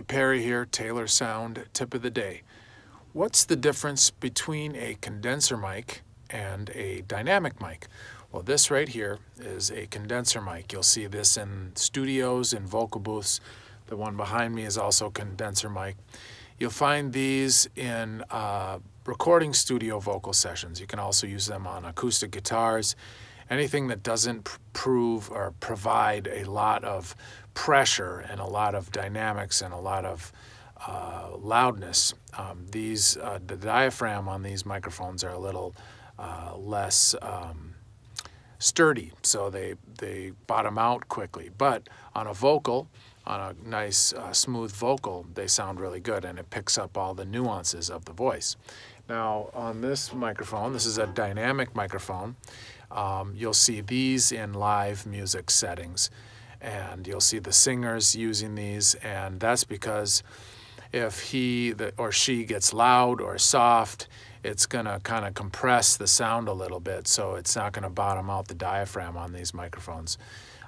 Hey, Perry here, Taylor Sound tip of the day. What's the difference between a condenser mic and a dynamic mic? Well, this right here is a condenser mic. You'll see this in studios and vocal booths. The one behind me is also a condenser mic. You'll find these in uh, recording studio vocal sessions. You can also use them on acoustic guitars. Anything that doesn't prove or provide a lot of pressure and a lot of dynamics and a lot of uh, loudness. Um, these uh, the diaphragm on these microphones are a little uh, less um, sturdy, so they they bottom out quickly. But on a vocal, on a nice uh, smooth vocal, they sound really good, and it picks up all the nuances of the voice. Now on this microphone, this is a dynamic microphone. Um, you'll see these in live music settings and you'll see the singers using these and that's because if he or she gets loud or soft it's going to kind of compress the sound a little bit so it's not going to bottom out the diaphragm on these microphones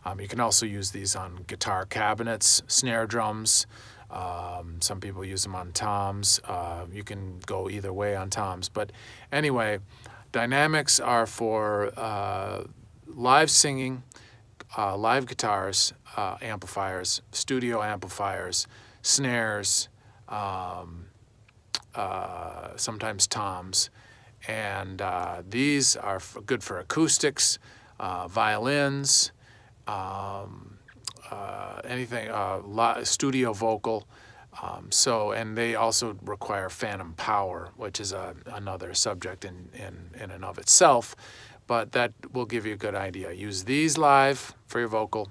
um, you can also use these on guitar cabinets snare drums um, some people use them on toms uh, you can go either way on toms but anyway dynamics are for uh, live singing uh, live guitars, uh, amplifiers, studio amplifiers, snares, um, uh, sometimes toms. And uh, these are good for acoustics, violins, um, uh, anything, studio vocal. Um, so, and they also require phantom power, which is a, another subject in, in, in and of itself but that will give you a good idea. Use these live for your vocal.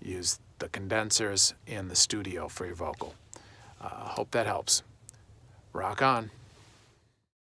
Use the condensers in the studio for your vocal. Uh, hope that helps. Rock on.